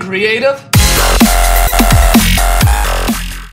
creative.